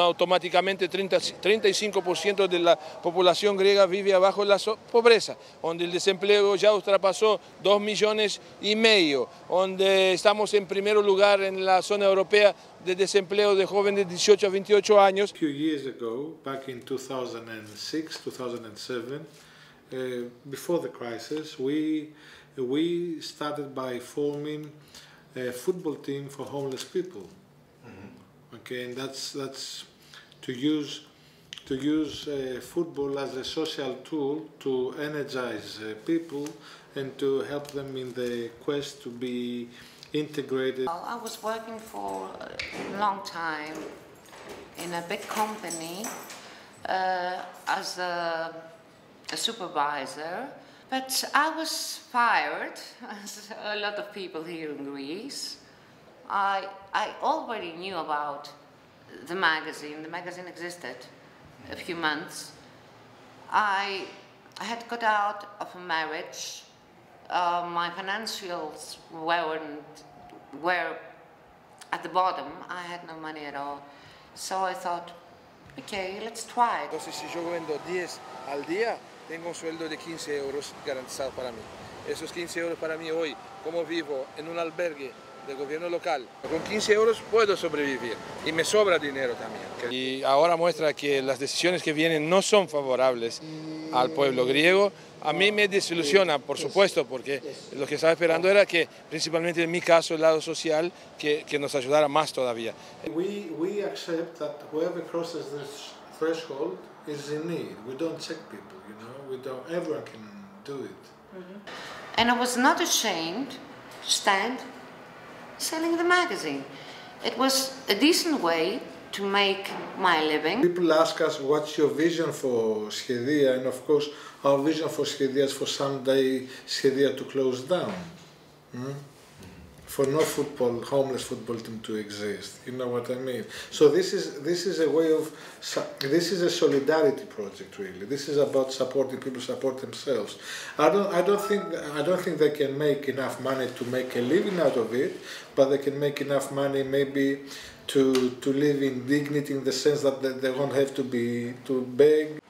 Automáticamente 30, 35% de la población griega vive abajo la pobreza, donde el desempleo ya ultrapasó 2 millones y medio, donde estamos en primer lugar en la zona europea de desempleo de jóvenes de 18 a 28 años. A few years ago, back in 2006, 2007, uh, before the crisis, we, we started by forming a football team for homeless people. Okay, and that's, that's to use to use uh, football as a social tool to energize uh, people and to help them in the quest to be integrated. I was working for a long time in a big company uh, as a, a, supervisor, but I was fired, as a lot of people here in Greece. I, I already knew about the magazine. The magazine existed a few months. I, had got out of a marriage uh, my financials weren't, were at the bottom. I had no money at all. So I thought, okay, let's try. Entonces, si yo vendo 10 al día, tengo un sueldo de 15 euros garantizado para mí. Esos 15 euros para mí hoy, como vivo en un albergue del gobierno local. Con 15 euros puedo sobrevivir y me sobra dinero también. Y ahora muestra que las decisiones que vienen no son favorables al pueblo griego. A mí me desilusiona, por supuesto, porque lo que estaba esperando era que, principalmente en mi caso, el lado social, que, que nos ayudara más todavía. We, we accept that whoever crosses this threshold is in need. We don't check people, you know. We don't, everyone can do it. Mm -hmm. And I was not ashamed to stand selling the magazine. It was a decent way to make my living. People ask us what's your vision for Shedia and of course our vision for Shedia is for someday Shedia to close down. Hmm? For no football, homeless football team to exist. You know what I mean? So this is this is a way of this is a solidarity project really. This is about supporting people support themselves. I don't I don't think I don't think they can make enough money to make a living out of it, but they can make enough money maybe to to live in dignity in the sense that they, won't have to be to beg